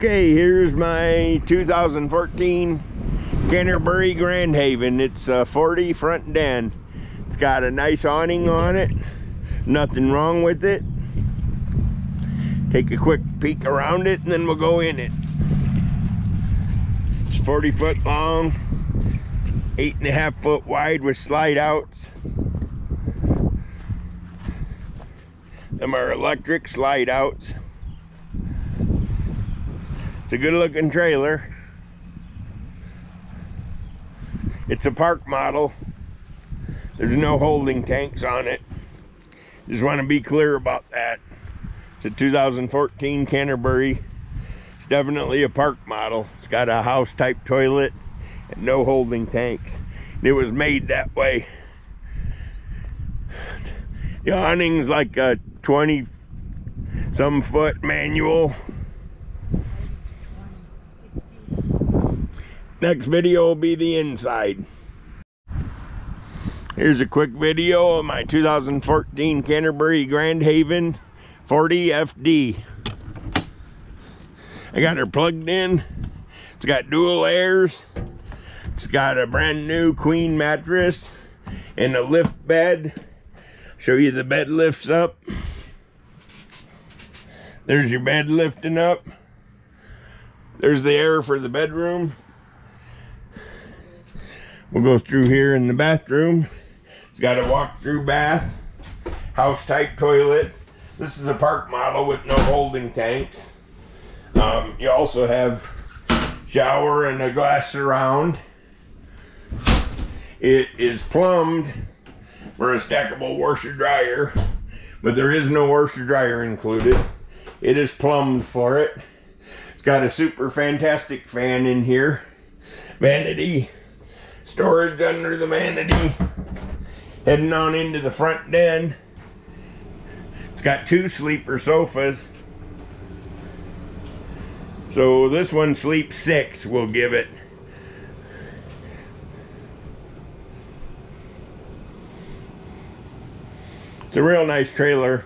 Okay, here's my 2014 Canterbury Grand Haven. It's a 40 front and end. It's got a nice awning on it. Nothing wrong with it. Take a quick peek around it and then we'll go in it. It's 40 foot long, eight and a half foot wide with slide outs. Them are electric slide outs. It's a good looking trailer. It's a park model. There's no holding tanks on it. Just want to be clear about that. It's a 2014 Canterbury. It's definitely a park model. It's got a house type toilet and no holding tanks. It was made that way. The awning's like a 20 some foot manual Next video will be the inside. Here's a quick video of my 2014 Canterbury Grand Haven 40 FD. I got her plugged in. It's got dual airs. It's got a brand new queen mattress and a lift bed. Show you the bed lifts up. There's your bed lifting up. There's the air for the bedroom. We'll go through here in the bathroom. It's got a walk-through bath, house-type toilet. This is a park model with no holding tanks. Um, you also have shower and a glass surround. It is plumbed for a stackable washer dryer, but there is no washer dryer included. It is plumbed for it. It's got a super fantastic fan in here. Vanity storage under the vanity heading on into the front den. It's got two sleeper sofas. So this one sleeps six we'll give it. It's a real nice trailer.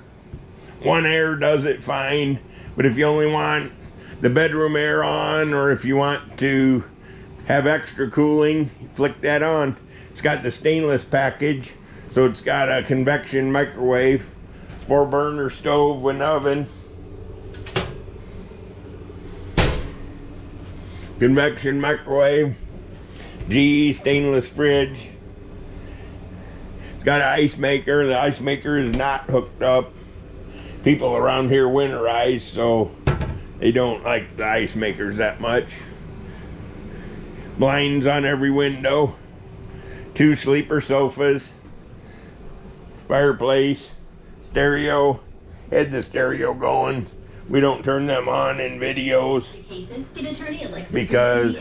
One air does it fine but if you only want the bedroom air on or if you want to have extra cooling, flick that on. It's got the stainless package, so it's got a convection microwave, four burner stove with an oven. Convection microwave, GE stainless fridge. It's got an ice maker. The ice maker is not hooked up. People around here winterize, so they don't like the ice makers that much blinds on every window, two sleeper sofas, fireplace, stereo, had the stereo going. We don't turn them on in videos because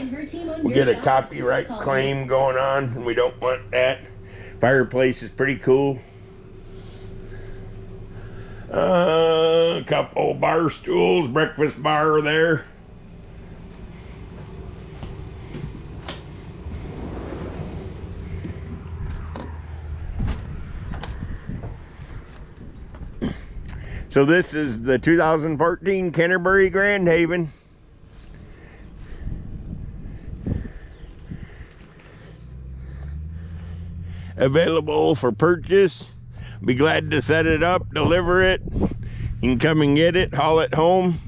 we get a copyright claim going on and we don't want that. Fireplace is pretty cool. Uh, a couple bar stools, breakfast bar there. So this is the 2014 Canterbury Grand Haven. Available for purchase. Be glad to set it up, deliver it. You can come and get it, haul it home.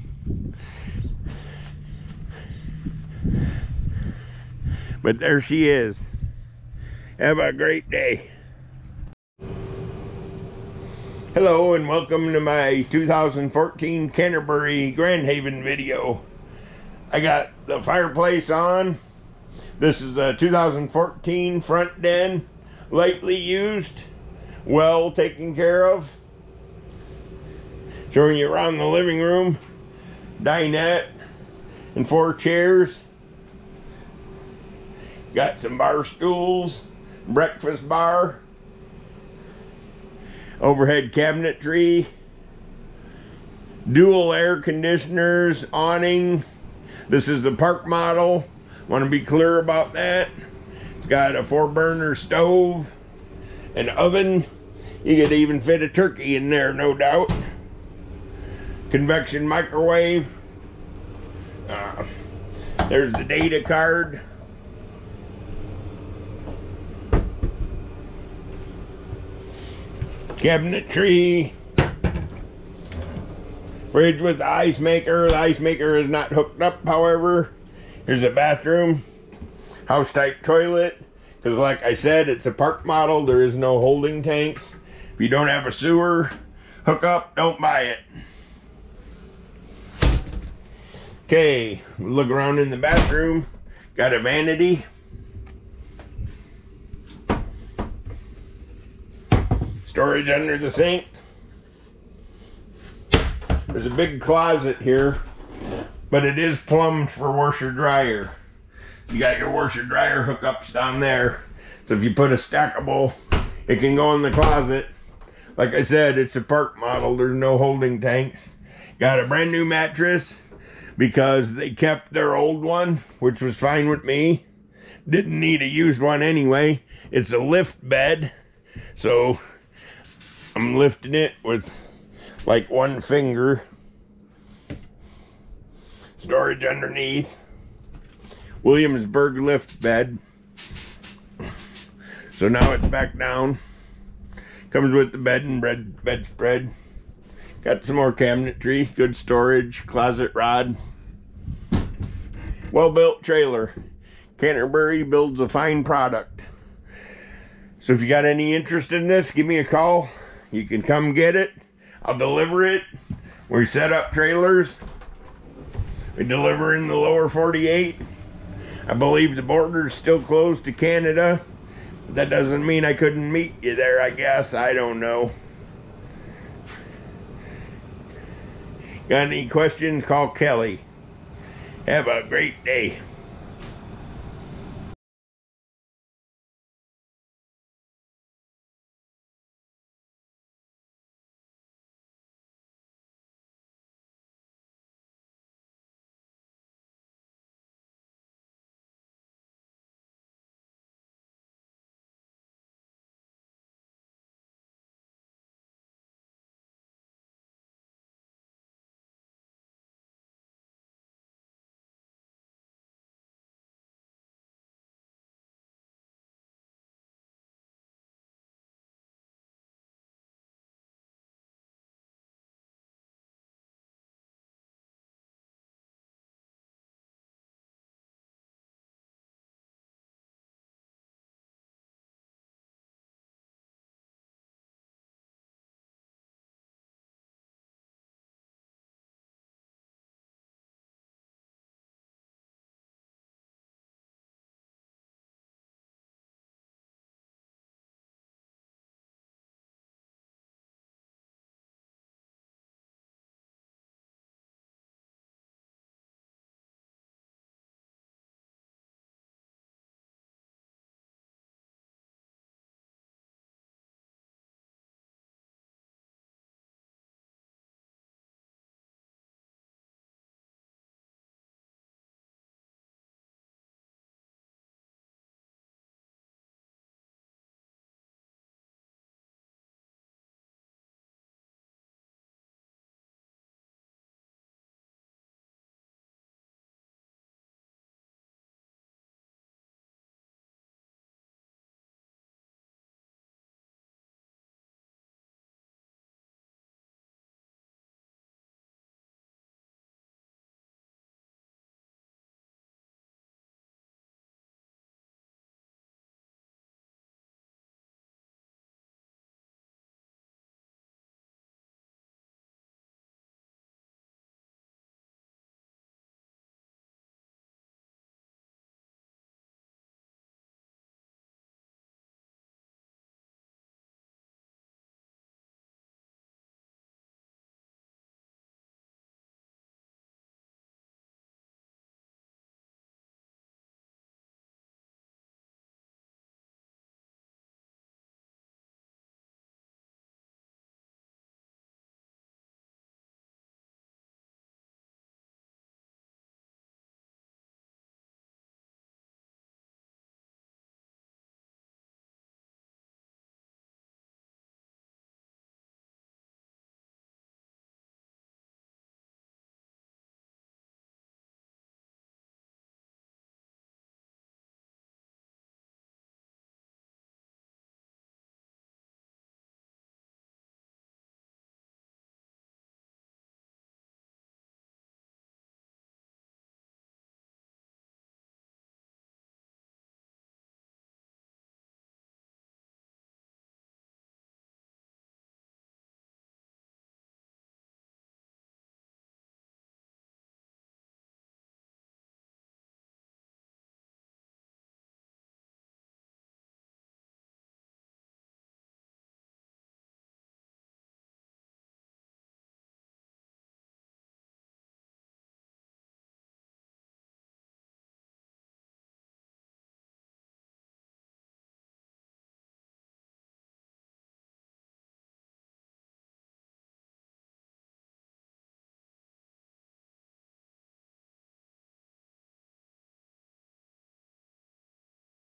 But there she is. Have a great day. Hello and welcome to my 2014 Canterbury Grand Haven video. I got the fireplace on. This is a 2014 front den, lightly used, well taken care of. Showing you around the living room, dinette, and four chairs. Got some bar stools, breakfast bar, overhead cabinetry, dual air conditioners, awning. This is the park model. Want to be clear about that. It's got a four burner stove, an oven. You could even fit a turkey in there, no doubt. Convection microwave. Uh, There's the data card. Cabinetry. Fridge with ice maker. The ice maker is not hooked up, however. Here's a bathroom. House type toilet. Because like I said, it's a park model. There is no holding tanks. If you don't have a sewer hookup, don't buy it. Okay, look around in the bathroom. Got a vanity. Storage under the sink. There's a big closet here, but it is plumbed for washer dryer. You got your washer dryer hookups down there. So if you put a stackable, it can go in the closet. Like I said, it's a park model. There's no holding tanks. Got a brand new mattress because they kept their old one, which was fine with me. Didn't need a used one anyway. It's a lift bed. So I'm lifting it with like one finger. Storage underneath. Williamsburg lift bed. So now it's back down. Comes with the bed and bed bedspread. Got some more cabinetry, good storage, closet rod. Well built trailer. Canterbury builds a fine product. So if you got any interest in this, give me a call. You can come get it. I'll deliver it. We set up trailers. We deliver in the lower 48. I believe the border's still closed to Canada. That doesn't mean I couldn't meet you there, I guess. I don't know. Got any questions? Call Kelly. Have a great day.